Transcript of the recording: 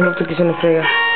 No te quise no frega.